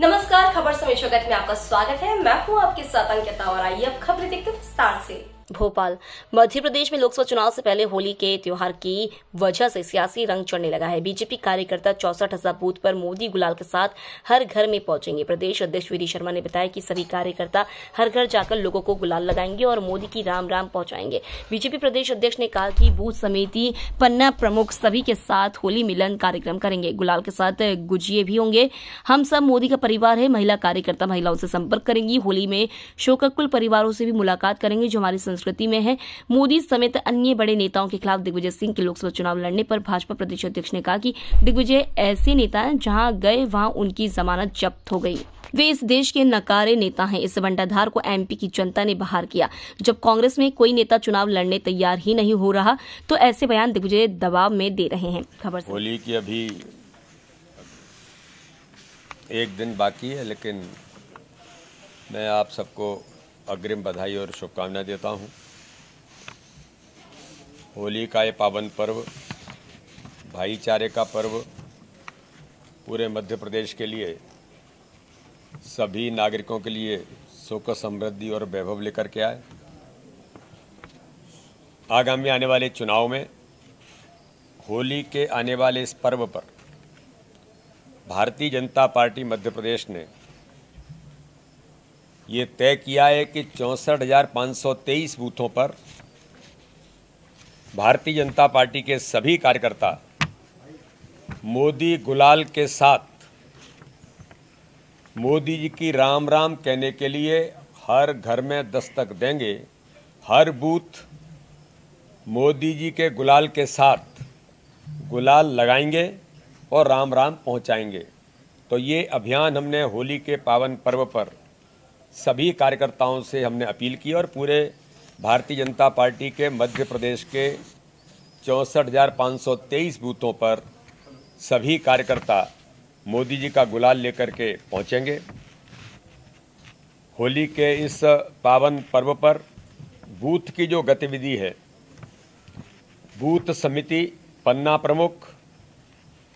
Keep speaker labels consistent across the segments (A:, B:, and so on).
A: नमस्कार, खबर समय स्वागत में आपका स्वागत है। मैं हूँ आपके साथ अंकिता और आइए अब खबरें देखते विस्तार से। भोपाल। मध्य प्रदेश में लोकसभा चुनाव से पहले होली के त्योहार की वजह से सियासी रंग चढ़ने लगा है। बीजेपी कार्यकर्ता चौसठ हज़ार बूथ पर मोदी गुलाल के साथ हर घर में पहुँचेंगे। प्रदेश अध्यक्ष वीडी शर्मा ने बताया कि सभी कार्यकर्ता हर घर जाकर लोगों को गुलाल लगाएँगे और मोदी की राम राम पहुंचाएँगे। बीजेपी प्रदेश अध्यक्ष ने कहा कि बूथ समिति, पन्ना प्रमुख सभी के साथ होली मिलन कार्यक्रम करेंगे। गुलाल के साथ गुजिये भी होंगे। हम सब मोदी का परिवार है। महिला कार्यकर्ता महिलाओं से संपर्क करेंगी। होली में शोककुल परिवारों से भी मुलाकात करेंगे जो हमारी संस्कृति में है। मोदी समेत अन्य बड़े नेताओं के खिलाफ दिग्विजय सिंह के लोकसभा चुनाव लड़ने पर भाजपा प्रदेश अध्यक्ष ने कहा कि दिग्विजय ऐसे नेता हैं, जहाँ गए वहाँ उनकी जमानत जब्त हो गई। वे इस देश के नकारे नेता हैं। इस बंटाधार को एमपी की जनता ने बाहर किया। जब कांग्रेस में कोई नेता चुनाव लड़ने तैयार ही नहीं हो रहा तो ऐसे बयान दिग्विजय दबाव में दे रहे हैं। खबर
B: होली की अभी एक दिन बाकी है, लेकिन मैं आप सबको अग्रिम बधाई और शुभकामनाएँ देता हूँ। होली का ये पावन पर्व, भाईचारे का पर्व पूरे मध्य प्रदेश के लिए, सभी नागरिकों के लिए सुख समृद्धि और वैभव लेकर के आए। आगामी आने वाले चुनाव में होली के आने वाले इस पर्व पर भारतीय जनता पार्टी मध्य प्रदेश ने ये तय किया है कि चौंसठ बूथों पर भारतीय जनता पार्टी के सभी कार्यकर्ता मोदी गुलाल के साथ, मोदी जी की राम राम कहने के लिए हर घर में दस्तक देंगे। हर बूथ मोदी जी के गुलाल के साथ गुलाल लगाएँगे और राम राम पहुंचाएँगे। तो ये अभियान हमने होली के पावन पर्व पर सभी कार्यकर्ताओं से हमने अपील की और पूरे भारतीय जनता पार्टी के मध्य प्रदेश के चौंसठ बूथों पर सभी कार्यकर्ता मोदी जी का गुलाल लेकर के पहुँचेंगे। होली के इस पावन पर्व पर बूथ की जो गतिविधि है, बूथ समिति पन्ना प्रमुख,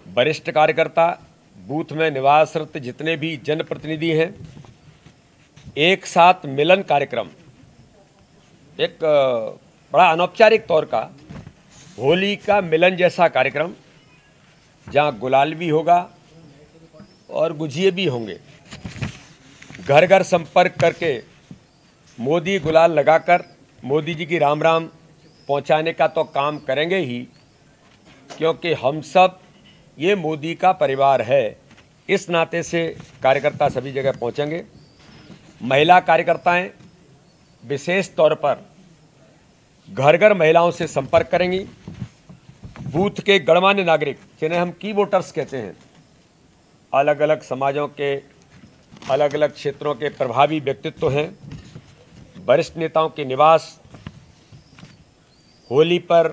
B: वरिष्ठ कार्यकर्ता, बूथ में निवासरत जितने भी जनप्रतिनिधि हैं एक साथ मिलन कार्यक्रम। एक बड़ा अनौपचारिक तौर का होली का मिलन जैसा कार्यक्रम, जहाँ गुलाल भी होगा और गुजिए भी होंगे। घर घर संपर्क करके मोदी गुलाल लगाकर, मोदी जी की राम राम पहुँचाने का तो काम करेंगे ही, क्योंकि हम सब, ये मोदी का परिवार है। इस नाते से कार्यकर्ता सभी जगह पहुँचेंगे। महिला कार्यकर्ताएँ विशेष तौर पर घर घर महिलाओं से संपर्क करेंगी। बूथ के गणमान्य नागरिक, जिन्हें हम की वोटर्स कहते हैं अलग अलग समाजों के अलग अलग क्षेत्रों के प्रभावी व्यक्तित्व हैं। वरिष्ठ नेताओं के निवास, होली पर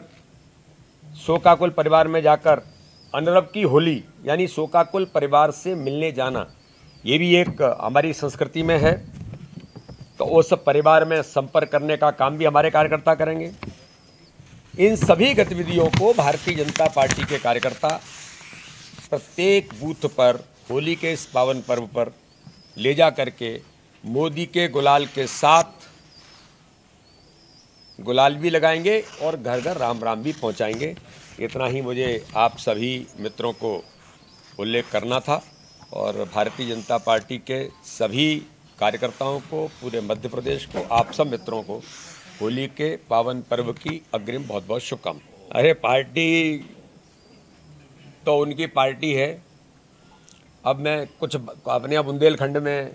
B: शोकाकुल परिवार में जाकर अनरब की होली, यानी शोकाकुल परिवार से मिलने जाना, ये भी एक हमारी संस्कृति में है। तो उस परिवार में संपर्क करने का काम भी हमारे कार्यकर्ता करेंगे। इन सभी गतिविधियों को भारतीय जनता पार्टी के कार्यकर्ता प्रत्येक बूथ पर, होली के इस पावन पर्व पर ले जा करके, मोदी के गुलाल के साथ गुलाल भी लगाएँगे और घर घर राम राम भी पहुंचाएँगे। इतना ही मुझे आप सभी मित्रों को उल्लेख करना था और भारतीय जनता पार्टी के सभी कार्यकर्ताओं को, पूरे मध्य प्रदेश को, आप सब मित्रों को होली के पावन पर्व की अग्रिम बहुत बहुत शुभकामनाएँ। अरे, पार्टी तो उनकी पार्टी है। अब मैं कुछ अपने बुंदेलखंड में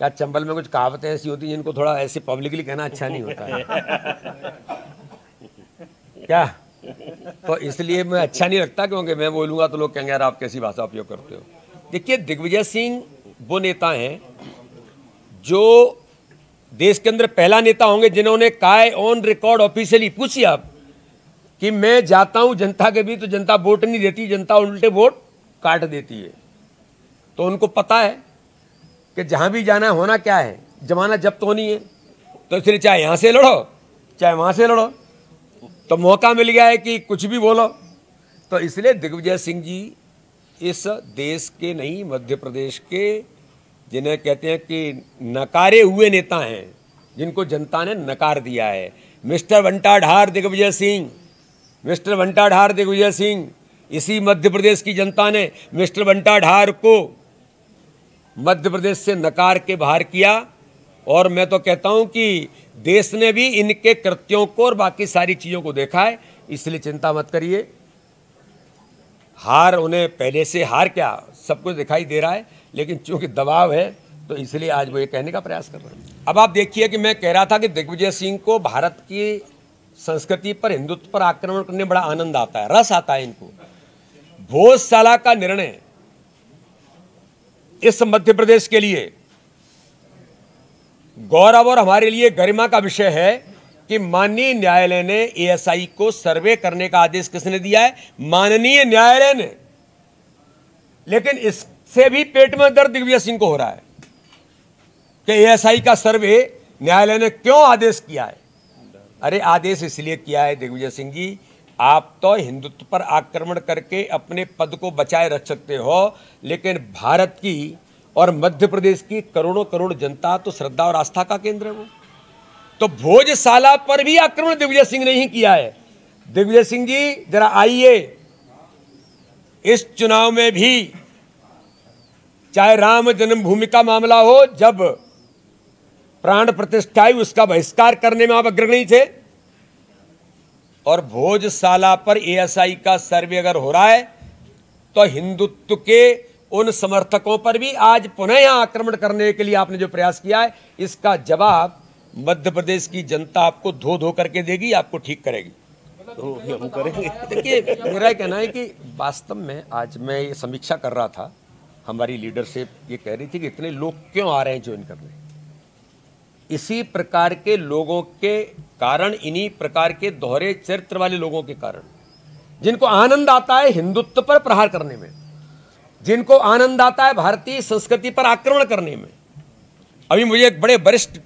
B: या चंबल में कुछ कहावतें ऐसी होती हैं जिनको थोड़ा ऐसे पब्लिकली कहना अच्छा नहीं होता। है क्या? तो इसलिए मैं अच्छा नहीं लगता क्योंकि मैं बोलूँगा तो लोग कहेंगे, यार, आप कैसी भाषा उपयोग करते हो? देखिए, दिग्विजय सिंह वो नेता हैं जो देश के अंदर पहला नेता होंगे, जिन्होंने कहा ऑन रिकॉर्ड ऑफिशियली पूछिए आप कि मैं जाता हूँ जनता के बीच तो जनता वोट नहीं देती, जनता उल्टे वोट काट देती है। तो उनको पता है कि जहाँ भी जाना होना क्या है। जमाना जब्त होनी है। तो इसलिए चाहे यहाँ से लड़ो, चाहे वहाँ से लड़ो तो मौका मिल गया है कि कुछ भी बोलो। तो इसलिए दिग्विजय सिंह जी इस देश के नहीं, मध्य प्रदेश के जिन्हें कहते हैं कि नकारे हुए नेता हैं, जिनको जनता ने नकार दिया है। मिस्टर वंटाढार दिग्विजय सिंह, मिस्टर वंटाढार दिग्विजय सिंह, इसी मध्य प्रदेश की जनता ने मिस्टर वंटा ढार को मध्य प्रदेश से नकार के बाहर किया। और मैं तो कहता हूँ कि देश ने भी इनके कृत्यों को और बाकी सारी चीज़ों को देखा है, इसलिए चिंता मत करिए। हार, उन्हें पहले से हार क्या सब कुछ दिखाई दे रहा है, लेकिन चूँकि दबाव है तो इसलिए आज वो ये कहने का प्रयास कर रहे हैं। अब आप देखिए कि मैं कह रहा था कि दिग्विजय सिंह को भारत की संस्कृति पर हिंदुत्व पर आक्रमण करने में बड़ा आनंद आता है, रस आता है इनको। भोजशाला का निर्णय इस मध्य प्रदेश के लिए गौरव और हमारे लिए गरिमा का विषय है कि माननीय न्यायालय ने एएसआई को सर्वे करने का आदेश किसने दिया है? माननीय न्यायालय ने। लेकिन इससे भी पेट में दर्द दिग्विजय सिंह को हो रहा है कि एएसआई का सर्वे न्यायालय ने क्यों आदेश किया है? अरे, आदेश इसलिए किया है दिग्विजय सिंह जी, आप तो हिंदुत्व पर आक्रमण करके अपने पद को बचाए रख सकते हो, लेकिन भारत की और मध्य प्रदेश की करोड़ों करोड़ जनता तो श्रद्धा और आस्था का केंद्र है वो। तो भोजशाला पर भी आक्रमण दिग्विजय सिंह ने ही किया है। दिग्विजय सिंह जी, जरा आइए। इस चुनाव में भी चाहे राम जन्मभूमि का मामला हो, जब प्राण प्रतिष्ठा उसका बहिष्कार करने में आप अग्रणी थे। और भोजशाला पर एएसआई का सर्वे अगर हो रहा है तो हिंदुत्व के उन समर्थकों पर भी आज पुनः यहाँ आक्रमण करने के लिए आपने जो प्रयास किया है, इसका जवाब मध्य प्रदेश की जनता आपको धो धो करके देगी आपको ठीक करेगी। तो हम करेंगे। देखिए मेरा कहना है कि वास्तव में आज मैं ये समीक्षा कर रहा था हमारी लीडरशिप ये कह रही थी कि इतने लोग क्यों आ रहे हैं ज्वाइन करने? इसी प्रकार के लोगों के कारण इन्हीं प्रकार के दोहरे चरित्र वाले लोगों के कारण। जिनको आनंद आता है हिंदुत्व पर प्रहार करने में जिनको आनंद आता है भारतीय संस्कृति पर आक्रमण करने में। अभी मुझे एक बड़े वरिष्ठ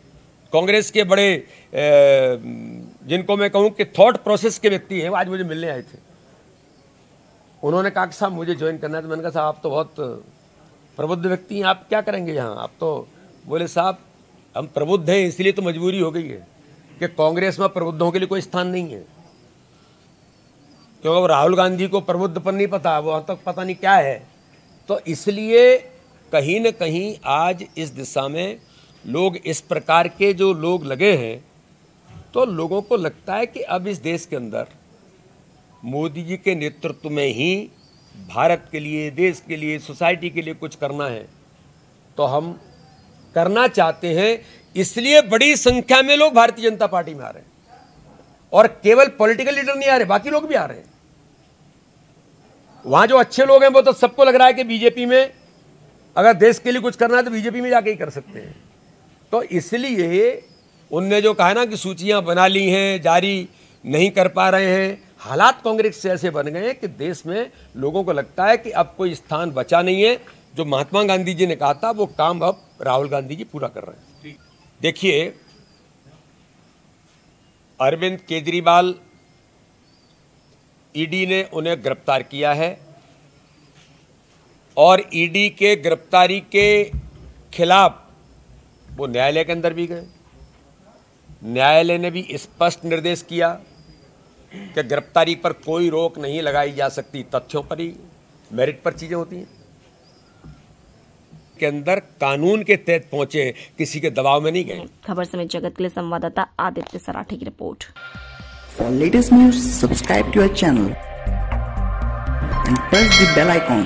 B: कांग्रेस के बड़े जिनको मैं कहूँ कि थॉट प्रोसेस के व्यक्ति हैं, वो आज मुझे मिलने आए थे। उन्होंने कहा कि साहब, मुझे ज्वाइन करना है। तो मैंने कहा, साहब, आप तो बहुत प्रबुद्ध व्यक्ति हैं। आप क्या करेंगे यहाँ? आप तो बोले, साहब, हम प्रबुद्ध हैं, इसलिए तो मजबूरी हो गई है कि कांग्रेस में प्रबुद्धों के लिए कोई स्थान नहीं है। क्योंकि राहुल गांधी को प्रबुद्ध पर नहीं पता वहाँ तक पता नहीं क्या है। तो इसलिए कहीं न कहीं आज इस दिशा में लोग इस प्रकार के जो लोग लगे हैं तो लोगों को लगता है कि अब इस देश के अंदर मोदी जी के नेतृत्व में ही भारत के लिए, देश के लिए, सोसाइटी के लिए कुछ करना है। तो हम करना चाहते हैं, इसलिए बड़ी संख्या में लोग भारतीय जनता पार्टी में आ रहे हैं। और केवल पॉलिटिकल लीडर नहीं आ रहे, बाकी लोग भी आ रहे हैं। वहाँ जो अच्छे लोग हैं, वो तो सबको लग रहा है कि बीजेपी में अगर देश के लिए कुछ करना है तो बीजेपी में जाके ही कर सकते हैं। तो इसलिए उनने जो कहा ना कि सूचियाँ बना ली हैं जारी नहीं कर पा रहे हैं। हालात कांग्रेस से ऐसे बन गए हैं कि देश में लोगों को लगता है कि अब कोई स्थान बचा नहीं है। जो महात्मा गांधी जी ने कहा था वो काम अब राहुल गांधी जी पूरा कर रहे हैं। देखिए अरविंद केजरीवाल ईडी ने उन्हें गिरफ़्तार किया है और ईडी के गिरफ्तारी के खिलाफ वो न्यायालय के अंदर भी गए। न्यायालय ने भी स्पष्ट निर्देश किया कि गिरफ्तारी पर कोई रोक नहीं लगाई जा सकती। तथ्यों पर ही मेरिट पर चीज़ें होती हैं। के अंदर कानून के तहत पहुँचे किसी के दबाव में नहीं गए।
A: खबर समय जगत के लिए संवाददाता आदित्य सराठी की report.
C: For latest news subscribe to our channel and press the bell icon